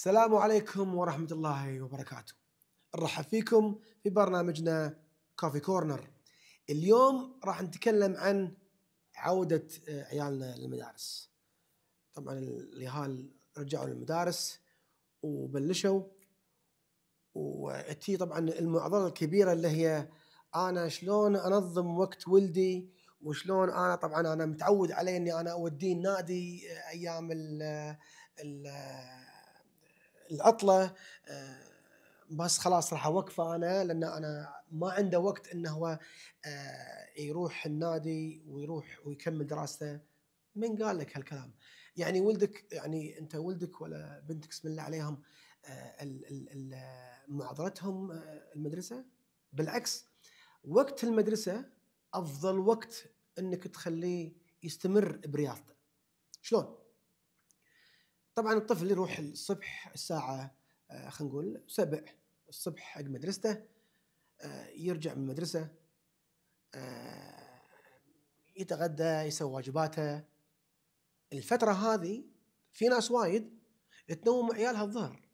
السلام عليكم ورحمة الله وبركاته. نرحب فيكم في برنامجنا كوفي كورنر. اليوم راح نتكلم عن عودة آه، عيالنا للمدارس. طبعا اليهال رجعوا للمدارس وبلشوا وتي طبعا المعضلة الكبيرة اللي هي أنا شلون أنظم وقت ولدي وشلون أنا طبعا أنا متعود علي إني أنا أوديه النادي آه، أيام ال ال العطلة آه، بس خلاص راح أوقفه أنا لأن أنا ما عنده وقت إنه هو آه، يروح النادي ويروح ويكمل دراسته. من قال لك هالكلام؟ يعني ولدك يعني أنت ولدك ولا بنتك بسم الله عليهم آه، معضلتهم المدرسة؟ بالعكس وقت المدرسة أفضل وقت إنك تخليه يستمر برياضته. شلون؟ طبعا الطفل يروح الصبح الساعة آه، خلينا نقول سبع الصبح حق مدرسته آه، يرجع من المدرسة آه، يتغدى يسوي واجباته. الفترة هذه في ناس وايد تنوم عيالها الظهر.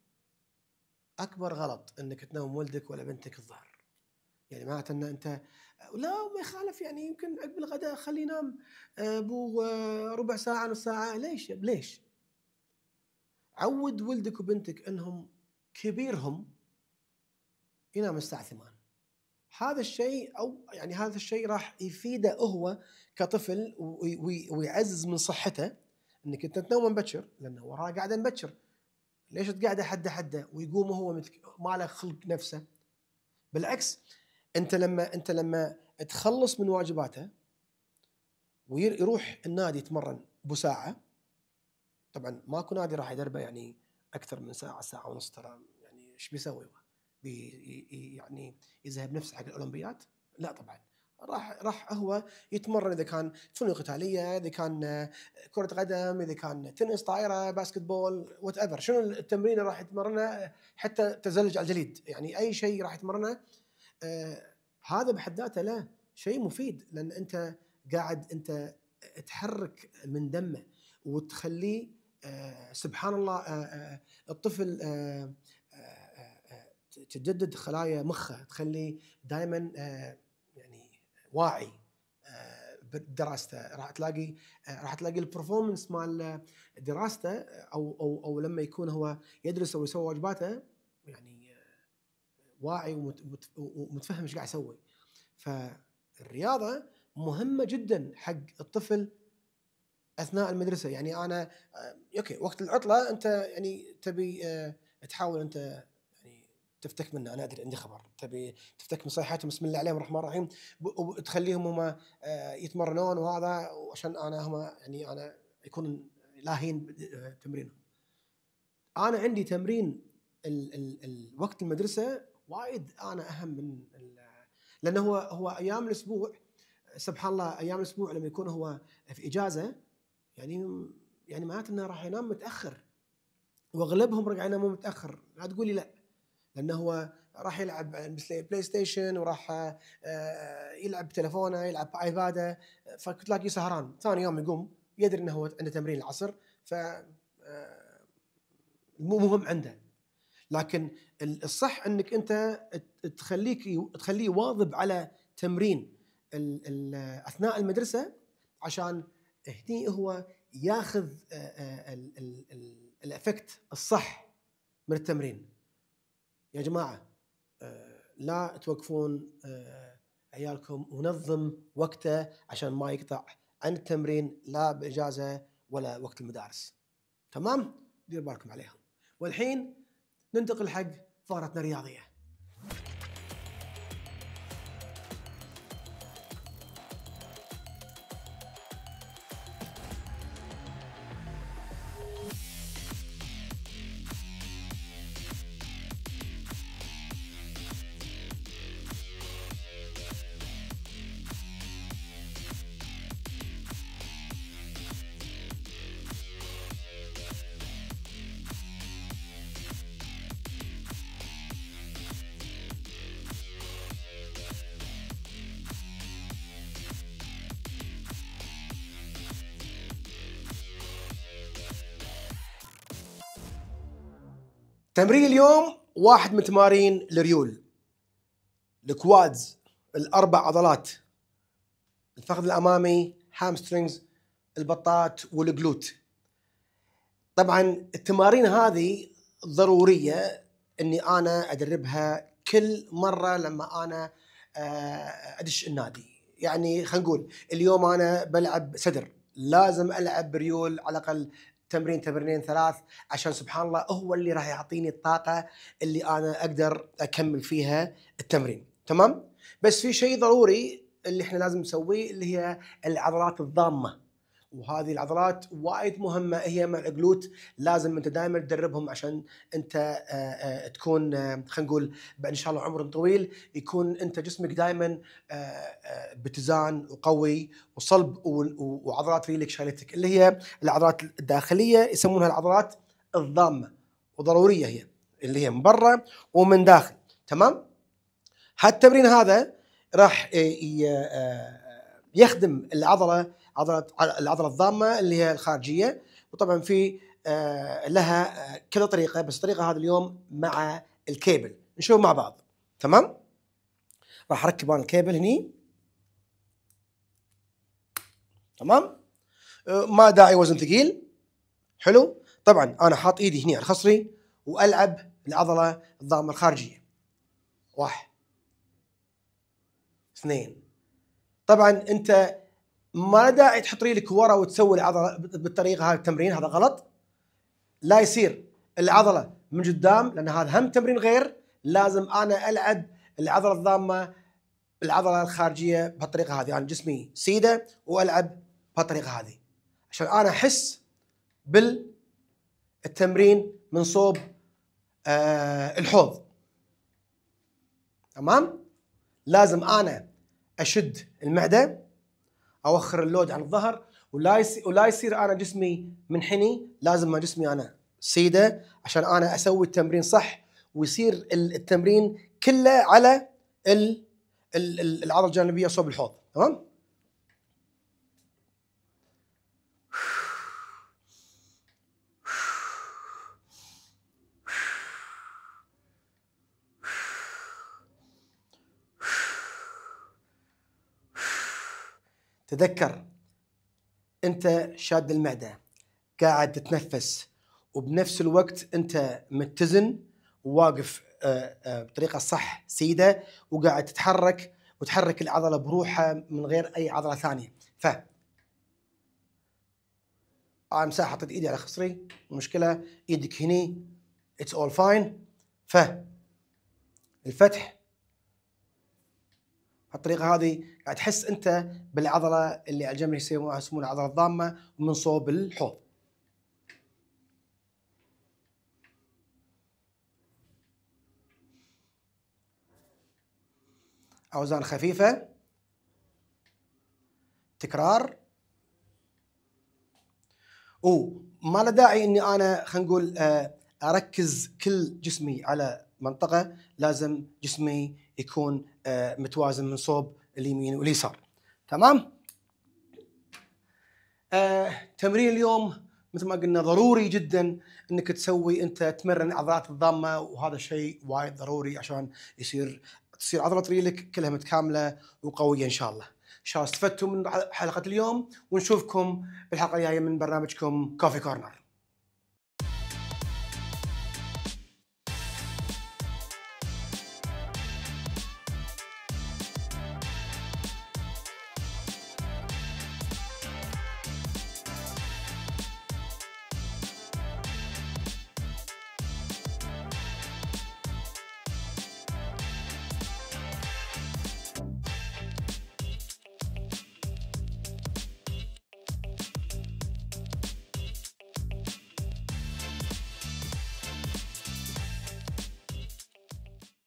أكبر غلط إنك تنوم ولدك ولا بنتك الظهر. يعني معناته إن أنت لا ما يخالف يعني يمكن عقب الغداء خليه ينام ابو ربع ساعة نص ساعة ليش؟ ليش؟ عود ولدك وبنتك إنهم كبيرهم ينام الساعة 8 هذا الشيء أو يعني هذا الشيء راح يفيده هو كطفل وي- وي- ويعزز من صحته إنك أنت تنوم مبكر لأنه وراه قاعدة مبكر ليش تقعده حده حده ويقوم هو. ما له خلق نفسه بالعكس أنت لما أنت لما تخلص من واجباته ويروح النادي يتمرن ابو ساعه طبعا ماكو نادي راح يدربه يعني أكثر من ساعة ساعة ونص ترى. يعني إيش بيسوي؟ هو؟ بي يعني يذهب نفسه حق الأولمبياد؟ لا طبعا. راح راح هو يتمرن إذا كان فنون قتالية، إذا كان كرة قدم، إذا كان تنس، طائرة، basketball، whatever، شنو التمرين اللي راح يتمرنه؟ حتى تزلج على الجليد، يعني أي شيء راح يتمرنه آه، هذا بحد ذاته له شيء مفيد. لأن أنت قاعد أنت تحرك من دمه وتخليه سبحان الله آه، آه، الطفل آه، آه، تجدد خلايا مخه تخليه دائما يعني واعي بدراسته. راح تلاقي راح تلاقي البرفورمنس مال دراسته أو أو أو لما يكون هو يدرس أو يسوي واجباته يعني واعي ومت- ومت- ومتفهم إيش قاعد يسوي. فالرياضة مهمة جدا حق الطفل أثناء المدرسة. يعني أنا آه، أوكي وقت العطلة أنت يعني تبي آه، تحاول أنت يعني تفتك منه. أنا أدري عندي خبر. تبي تفتك من صيحاتهم بسم الله عليهم الرحمن الرحيم وتخليهم هم آه، يتمرنون وهذا وعشان أنا هم يعني أنا يكون لاهين تمرينهم. أنا عندي تمرين ال ال ال وقت المدرسة وايد أنا أهم من لأنه هو هو أيام الأسبوع سبحان الله أيام الأسبوع لما يكون هو في إجازة يعني يعني معناته إنه راح ينام متأخر وأغلبهم راح ينامون متأخر. لا تقولي لا لأنه هو راح يلعب بلاي ستيشن وراح آه، يلعب بتلفونه يلعب بايباده فتلاقيه سهران. ثاني يوم يقوم يدري إنه هو عنده تمرين العصر ف آه، مو مهم عنده. لكن ال- الصح إنك أنت تخليك تخليه واظب على تمرين أثناء المدرسة عشان هني هو ياخذ آه، آه، ال- ال- ال- الإفكت الصح من التمرين. يا جماعة آه، لا توقفون عيالكم ونظم وقته عشان ما يقطع عن التمرين لا بإجازة ولا وقت المدارس. تمام؟ دير بالكم عليهم. والحين ننتقل حق فقرتنا الرياضية. تمرين اليوم واحد من تمارين الرجول ال quads الأربع عضلات الفخذ الأمامي hamstrings البطات وال glute. طبعا التمارين هذه ضرورية إني أنا أدربها كل مرة لما أنا آه، أدش النادي. يعني خلينا نقول اليوم أنا بلعب صدر لازم ألعب رجول على الأقل تمرين تمرينين ثلاث عشان سبحان الله هو اللي راح يعطيني الطاقة اللي أنا أقدر أكمل فيها التمرين. تمام؟ بس في شيء ضروري اللي إحنا لازم نسويه اللي هي العضلات الضامة. وهذه العضلات وايد مهمة. هي مع الجلوت لازم أنت دائما تدربهم عشان أنت آه، آه، تكون آه، خلينا نقول إن شاء الله عمر طويل يكون أنت جسمك دائما باتزان وقوي وصلب وعضلات ريلك شايلتك اللي هي العضلات الداخلية يسمونها العضلات الضامة وضرورية هي اللي هي من برا ومن داخل. تمام؟ هالتمرين هذا راح يخدم العضلة عضله العضلة الضامة اللي هي الخارجية. وطبعا في آه، لها آه، كذا طريقة بس الطريقة هذه اليوم مع الكيبل. نشوف مع بعض. تمام؟ راح أركب أنا الكيبل هني. تمام؟ آه، ما داعي وزن ثقيل. حلو؟ طبعا أنا حاط إيدي هني على خصري وألعب العضلة الضامة الخارجية. واحد. اثنين. طبعا أنت ما داعي تحط ريلك ورا وتسوي العضلة بالطريقة هذه التمرين هذا غلط. لا يصير. العضلة من قدام لأن هذا هم تمرين غير. لازم أنا ألعب العضلة الضامة العضلة الخارجية بهالطريقة هذه. يعني جسمي سيدة وألعب بهالطريقة هذه. عشان أنا أحس بالتمرين من صوب آه الحوض. تمام؟ لازم أنا أشد المعدة. أوخر اللود عن الظهر ولا يصير ولا يصير أنا جسمي منحني لازم ما جسمي أنا سيدة عشان أنا أسوي التمرين صح ويصير التمرين كله على العضلة الجانبية صوب الحوض تمام؟ تذكر انت شاد المعدة قاعد تتنفس وبنفس الوقت انت متزن وواقف آه، آه، بطريقة صح سيدة وقاعد تتحرك وتحرك العضلة بروحها من غير أي عضلة ثانية. ف أنا مساحة حطيت إيدي على خصري المشكلة إيدك هني اتس اول فاين ف الفتح الطريقة هذه قاعد تحس أنت بالعضلة اللي على الجنب يسمونها العضلة الضامة ومن صوب الحوض. أوزان خفيفة تكرار وما له داعي إني أنا خلينا نقول آه، أركز كل جسمي على منطقة لازم جسمي يكون آه، متوازن من صوب اليمين واليسار تمام آه، تمرين اليوم مثل ما قلنا ضروري جدا إنك تسوي أنت تمرن عضلات الضامة وهذا شيء وايد ضروري عشان يصير تصير عضلة ريلك كلها متكاملة وقوية إن شاء الله. إن شاء الله استفدتوا من حلقة اليوم ونشوفكم بالحلقة الجاية من برنامجكم كوفي كورنر.